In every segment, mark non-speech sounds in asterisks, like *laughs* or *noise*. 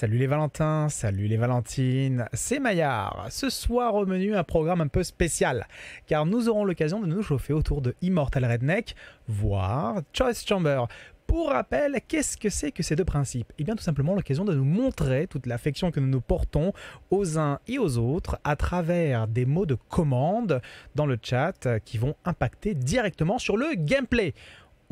Salut les Valentins, salut les Valentines, c'est Maillard. Ce soir au menu, un programme un peu spécial, car nous aurons l'occasion de nous chauffer autour de Immortal Redneck, voire Choice Chamber. Pour rappel, qu'est-ce que c'est que ces deux principes? Eh bien tout simplement l'occasion de nous montrer toute l'affection que nous nous portons aux uns et aux autres à travers des mots de commande dans le chat qui vont impacter directement sur le gameplay.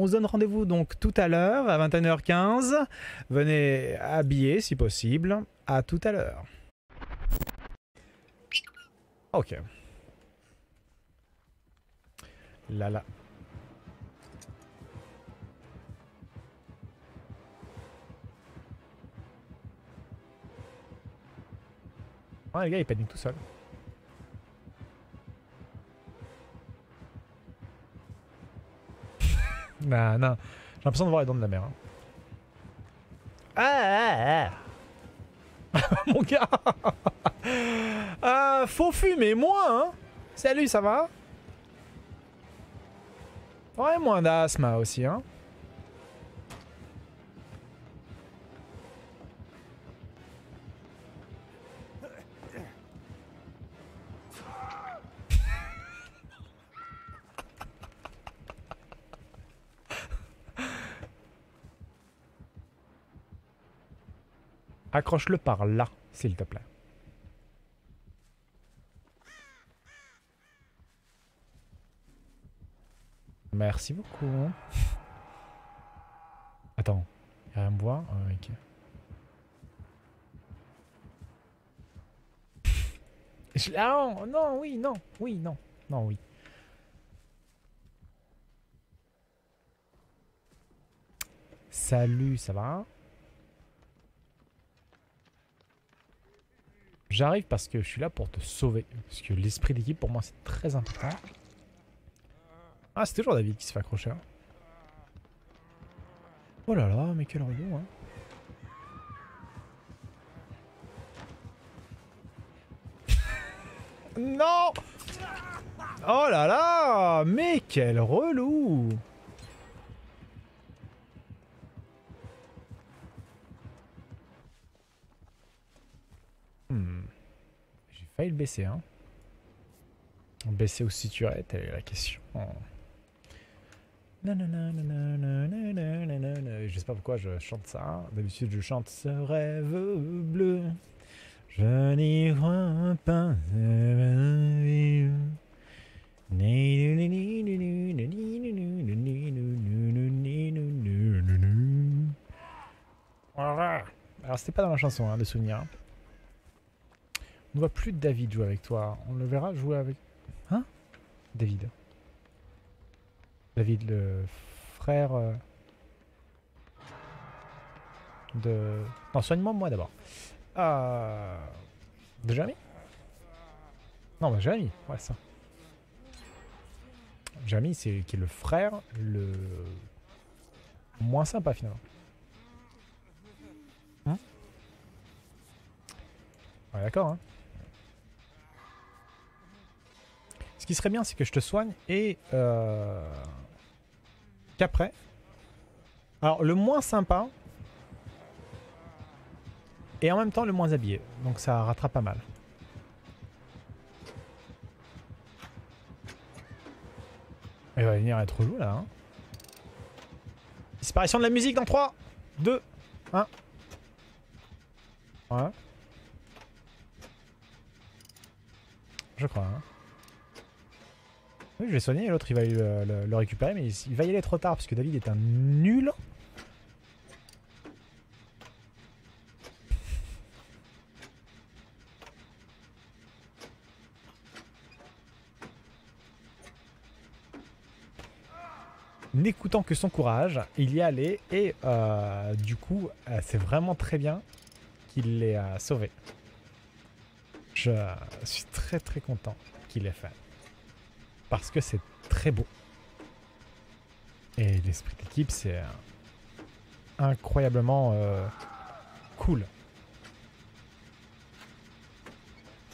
On se donne rendez-vous donc tout à l'heure à 21h15. Venez habiller si possible. À tout à l'heure. Ok. Là là. Ah, le gars il panique tout seul. Nah, non, j'ai l'impression de voir les dents de la mer. Hein. Ah, ah, ah. *laughs* Mon gars ah, Faut fumer moins, hein Salut, ça va? Ouais, moins d'asthme aussi, hein Accroche-le par là, s'il te plaît. Merci beaucoup. Attends, il a rien à me voir Ok. Ah non, oui, non, oui, non, non, oui. Salut, ça va? J'arrive parce que je suis là pour te sauver. Parce que l'esprit d'équipe, pour moi, c'est très important. Ah, c'est toujours David qui se fait accrocher. Hein. Oh là là, mais quel relou, hein. *laughs* non Oh là là Mais quel relou failli le. Hein. Baisser aussi tu es, telle est la question. Je sais pas pourquoi je chante ça. D'habitude, je chante ce rêve bleu. Je n'y crois pas. Alors, c'était pas dans la chanson, hein, de souvenir. On ne voit plus David jouer avec toi. On le verra jouer avec... Hein? David. David, le frère... Euh, de... Non, soigne-moi moi, d'abord. Euh... De Jamie? Non, bah Jamie, ouais, ça. Jamie, c'est qui est le frère le moins sympa finalement. Hein? Ouais, d'accord, hein qui serait bien, c'est que je te soigne et euh, qu'après. Alors, le moins sympa et en même temps le moins habillé. Donc, ça rattrape pas mal. Il va venir être relou là. Hein. Disparition de la musique dans 3, 2, 1. Ouais. Je crois. Hein. Oui, je vais soigner l'autre il va le, récupérer, mais il, va y aller trop tard parce que David est un nul. N'écoutant que son courage, il y est allé et euh, du coup, euh, c'est vraiment très bien qu'il l'ait euh, sauvé. Je suis très très content qu'il l'ait fait parce que c'est très beau. Et l'esprit d'équipe, c'est incroyablement euh, cool.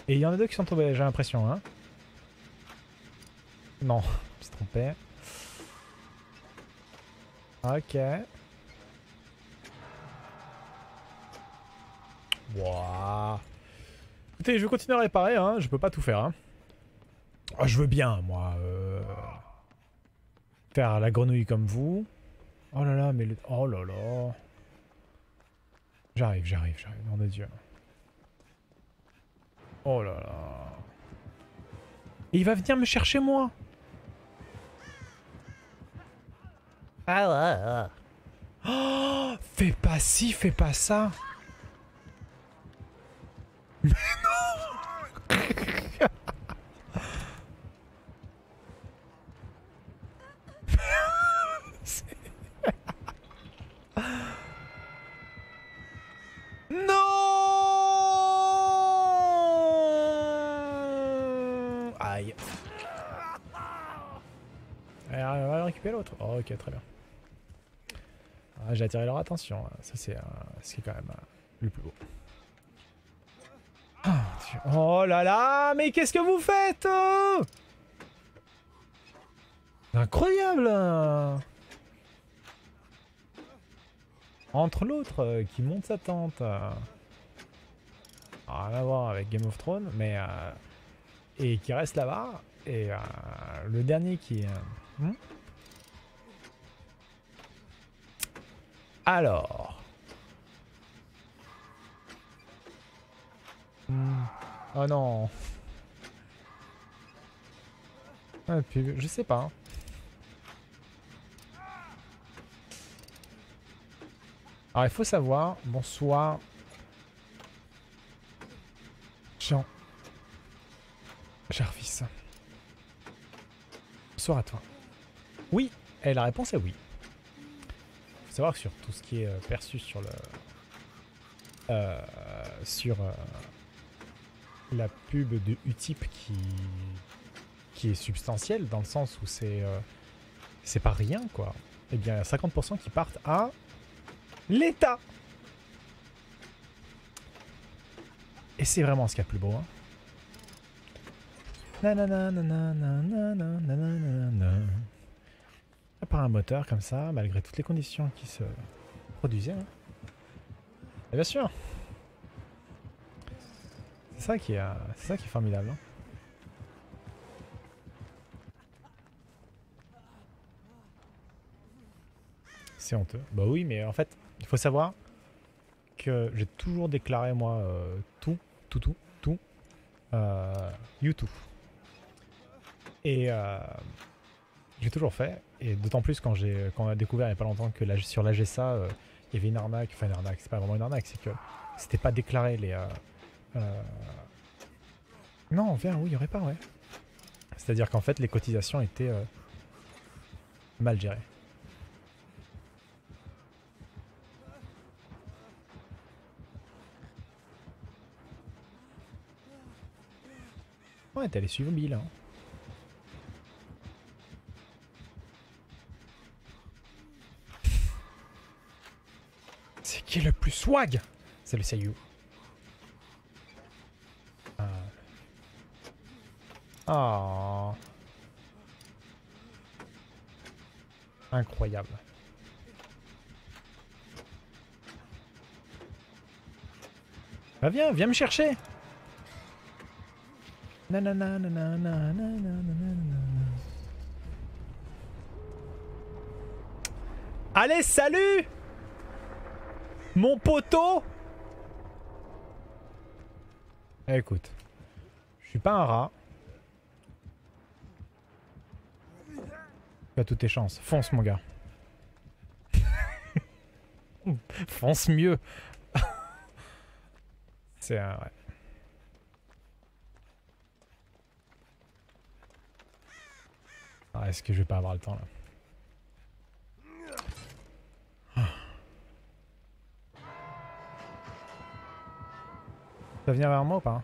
Et il y en a deux qui sont tombés, j'ai l'impression. Hein non, *laughs* je me suis trompé. Ok. Wouah. Écoutez, je vais continuer à réparer, hein. je peux pas tout faire. Hein. Oh, je veux bien, moi, euh, faire la grenouille comme vous. Oh là là, mais le... Oh là là. J'arrive, j'arrive, j'arrive, nom de Dieu. Oh là là. il va venir me chercher moi. Ah ouais. Oh, fais pas ci, fais pas ça. Mais Non *laughs* Aïe. Allez, l'autre. Oh, ok, très bien. Ah, J'ai attiré leur attention. hein. Ça, c'est ce qui est quand même euh, le plus beau. Ah. Oh là là, mais qu'est-ce que vous faites euh? Incroyable hein. Entre l'autre euh, qui monte sa tente. rien à voir avec Game of Thrones, mais... et qui reste là-bas. Et le dernier qui... hmm? Alors... Oh non. Ah, je sais pas. hein. Alors il faut savoir, bonsoir. Jean. Jarvis. Bonsoir à toi. Oui, et la réponse est oui. Savoir que sur tout ce qui est euh, perçu sur le... euh, sur euh, la pub de Utip qui, qui est substantielle dans le sens où c'est euh, c'est pas rien quoi. Eh bien, il y a 50% qui partent à l'État. Et c'est vraiment ce qu'il y a de plus beau. Hein. Nanana, nanana, nanana. Par un moteur comme ça, malgré toutes les conditions qui se produisaient. hein. Et bien sûr. C'est ça qui est, euh, ça qui est formidable. hein. C'est honteux. Bah oui, mais en fait, il faut savoir que j'ai toujours déclaré moi euh, tout, tout, tout, tout, euh, YouTube. Et euh, j'ai toujours fait, et d'autant plus quand quand on a découvert il n'y a pas longtemps que la- sur l'AGSA, euh, il y avait une arnaque, enfin une arnaque, c'est pas vraiment une arnaque, c'est que c'était pas déclaré les... euh, euh, Non, viens, oui, il y aurait pas, ouais. C'est-à-dire qu'en fait les cotisations étaient euh, mal gérées. Ouais, t'es allé suivre Bill. Hein. C'est qui le plus swag C'est le Seiyu. Ah. Ah. Incroyable. Bah viens, viens me chercher. Allez, salut Mon poteau Eh, Écoute, je suis pas un rat. Tu as toutes tes chances. Fonce, mon gars. *laughs* Fonce mieux. *laughs* C'est un... Ouais. Ah, Est-ce que je vais pas avoir le temps là? Ça venir vers moi ou pas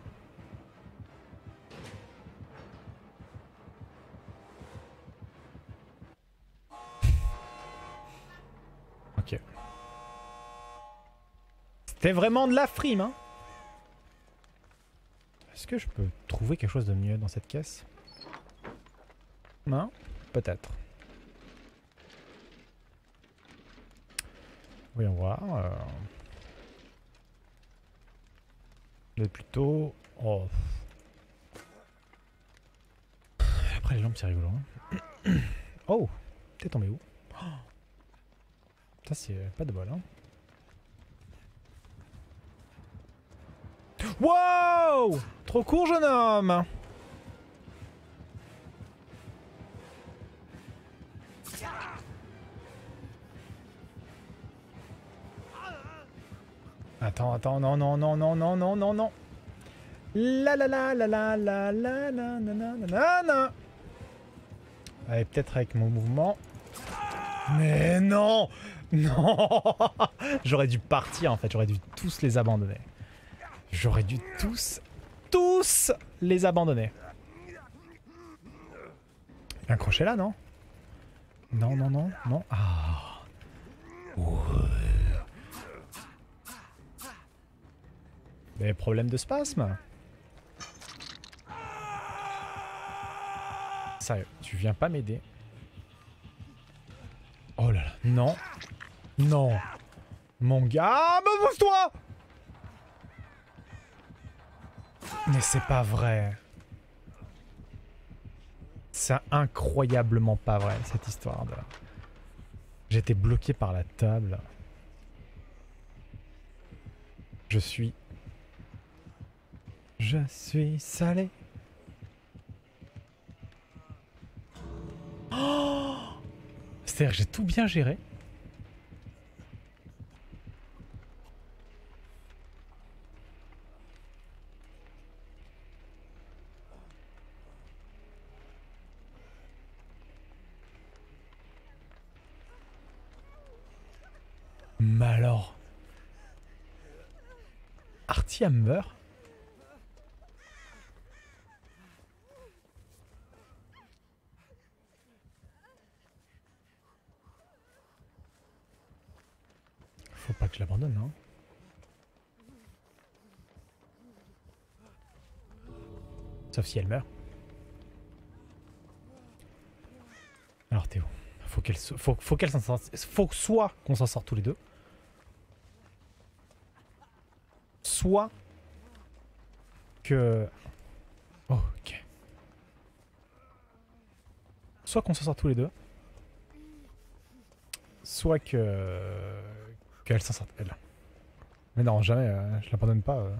Ok. C'était vraiment de la frime, hein Est-ce que je peux trouver quelque chose de mieux dans cette caisse non Peut-être. Voyons voir. euh. Plutôt... Oh. Après les lampes c'est rigolo. hein. Oh T'es tombé où? Ça c'est pas de bol hein. Wow Trop court jeune homme Attends, attends, non, non, non, non, non, non, non, non. La la la la la la la la la la la Allez, peut-être avec mon mouvement. Mais non Non *laughs* J'aurais dû partir en fait, j'aurais dû tous les abandonner. J'aurais dû tous, tous les abandonner. Un crochet là, non? Non, non, non, non. Ah. Ouais. Des problèmes de spasme Sérieux, tu viens pas m'aider Oh là là, non. Non. Mon gars, me pousse-toi Mais c'est pas vrai. C'est incroyablement pas vrai, cette histoire de... J'étais bloqué par la table. Je suis... Je suis salé. Oh C'est-à-dire que j'ai tout bien géré. Mais alors... Artie meurt Faut pas que je l'abandonne, non Sauf si elle meurt. Alors Théo, faut qu'elle faut, faut qu'elle s'en sorte. Faut soit qu'on s'en sorte tous les deux. Soit que. Ok. Soit qu'on s'en sort tous les deux. Soit que. Qu'elle s'en sorte elle. Mais non, jamais, euh, je l'abandonne pas. euh.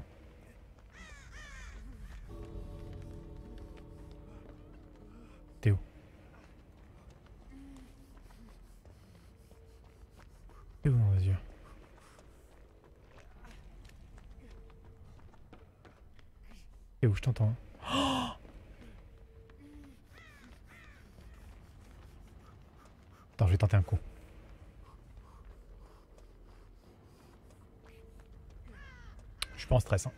T'es où? T'es où dans les yeux T'es où Je t'entends. hein. *gasps* Attends, je vais tenter un coup. Je suis pas en stress. Hein.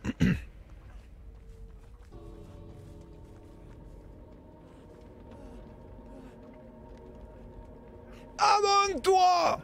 Abonne-toi